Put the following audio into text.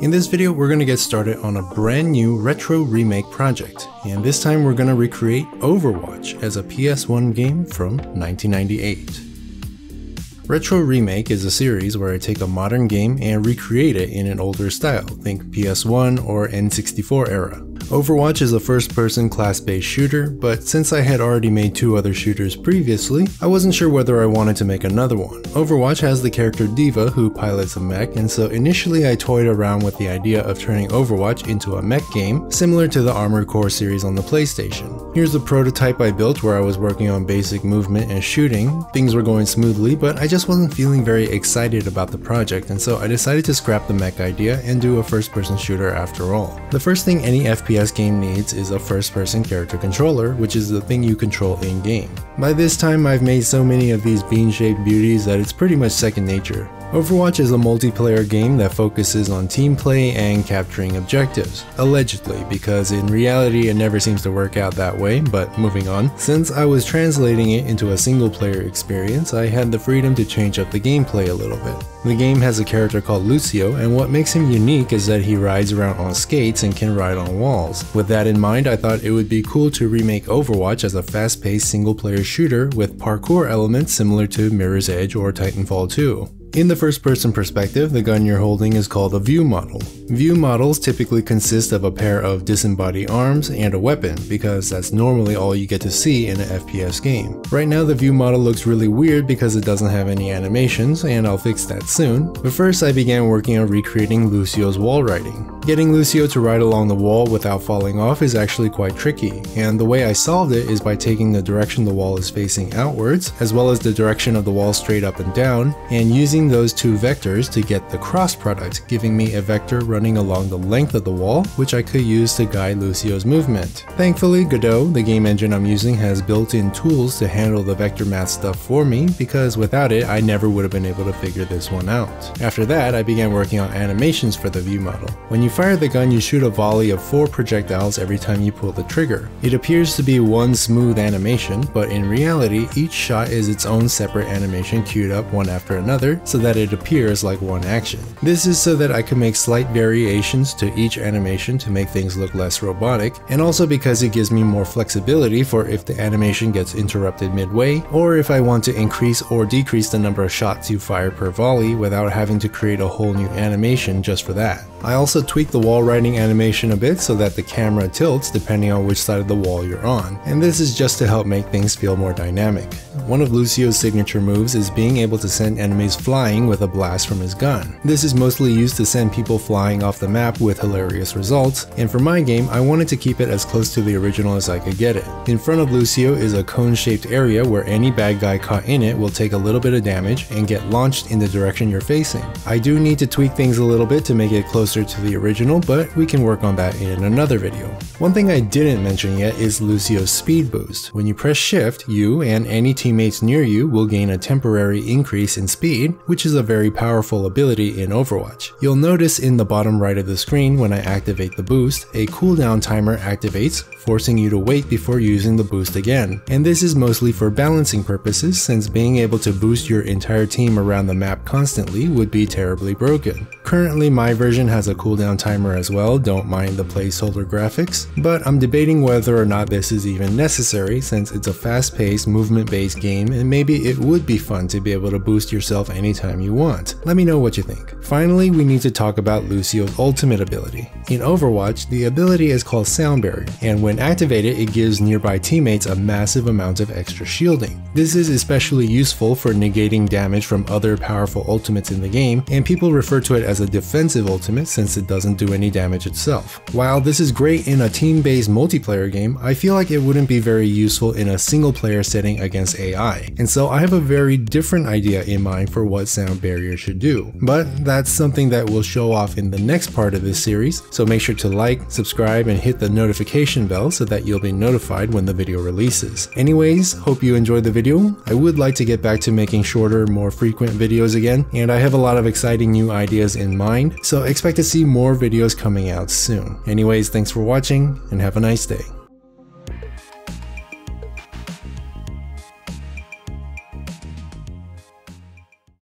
In this video, we're going to get started on a brand new retro remake project, and this time we're going to recreate Overwatch as a PS1 game from 1998. Retro Remake is a series where I take a modern game and recreate it in an older style, think PS1 or N64 era. Overwatch is a first person class based shooter, but since I had already made two other shooters previously, I wasn't sure whether I wanted to make another one. Overwatch has the character D.Va who pilots a mech, and so initially I toyed around with the idea of turning Overwatch into a mech game, similar to the Armored Core series on the PlayStation. Here's the prototype I built where I was working on basic movement and shooting. Things were going smoothly, but I just wasn't feeling very excited about the project, and so I decided to scrap the mech idea and do a first person shooter after all. The first thing any FPS game needs is a first person character controller, which is the thing you control in game. By this time I've made so many of these bean shaped beauties that it's pretty much second nature. Overwatch is a multiplayer game that focuses on team play and capturing objectives. Allegedly, because in reality it never seems to work out that way, but moving on. Since I was translating it into a single player experience, I had the freedom to change up the gameplay a little bit. The game has a character called Lucio, and what makes him unique is that he rides around on skates and can ride on walls. With that in mind, I thought it would be cool to remake Overwatch as a fast-paced single-player shooter with parkour elements similar to Mirror's Edge or Titanfall 2. In the first person perspective, the gun you're holding is called a view model. View models typically consist of a pair of disembodied arms and a weapon, because that's normally all you get to see in an FPS game. Right now the view model looks really weird because it doesn't have any animations, and I'll fix that soon, but first I began working on recreating Lucio's wall riding. Getting Lucio to ride along the wall without falling off is actually quite tricky, and the way I solved it is by taking the direction the wall is facing outwards, as well as the direction of the wall straight up and down, and using those two vectors to get the cross product, giving me a vector running along the length of the wall, which I could use to guide Lucio's movement. Thankfully, Godot, the game engine I'm using, has built-in tools to handle the vector math stuff for me, because without it, I never would have been able to figure this one out. After that, I began working on animations for the view model. When you fire the gun, you shoot a volley of 4 projectiles every time you pull the trigger. It appears to be one smooth animation, but in reality, each shot is its own separate animation queued up one after another so that it appears like one action. This is so that I can make slight variations to each animation to make things look less robotic, and also because it gives me more flexibility for if the animation gets interrupted midway, or if I want to increase or decrease the number of shots you fire per volley without having to create a whole new animation just for that. I also the wall riding animation a bit so that the camera tilts depending on which side of the wall you're on, and this is just to help make things feel more dynamic. One of Lucio's signature moves is being able to send enemies flying with a blast from his gun. This is mostly used to send people flying off the map with hilarious results, and for my game I wanted to keep it as close to the original as I could get it. In front of Lucio is a cone-shaped area where any bad guy caught in it will take a little bit of damage and get launched in the direction you're facing. I do need to tweak things a little bit to make it closer to the original, but we can work on that in another video. One thing I didn't mention yet is Lucio's speed boost. When you press shift, you and any teammates near you will gain a temporary increase in speed, which is a very powerful ability in Overwatch. You'll notice in the bottom right of the screen when I activate the boost, a cooldown timer activates, forcing you to wait before using the boost again. And this is mostly for balancing purposes since being able to boost your entire team around the map constantly would be terribly broken. Currently my version has a cooldown timer as well, don't mind the placeholder graphics, but I'm debating whether or not this is even necessary since it's a fast-paced, movement-based game and maybe it would be fun to be able to boost yourself anytime you want. Let me know what you think. Finally, we need to talk about Lucio's ultimate ability. In Overwatch, the ability is called Sound Barrier, and when activated, it gives nearby teammates a massive amount of extra shielding. This is especially useful for negating damage from other powerful ultimates in the game, and people refer to it as a defensive ultimate since it doesn't do any damage itself. While this is great in a team-based multiplayer game, I feel like it wouldn't be very useful in a single player setting against AI, and so I have a very different idea in mind for what Sound Barrier should do. But that's something that we'll show off in the next part of this series, so make sure to like, subscribe, and hit the notification bell so that you'll be notified when the video releases. Anyways, hope you enjoyed the video. I would like to get back to making shorter, more frequent videos again, and I have a lot of exciting new ideas in mind, so expect to see more videos coming out soon. Anyways, thanks for watching and have a nice day.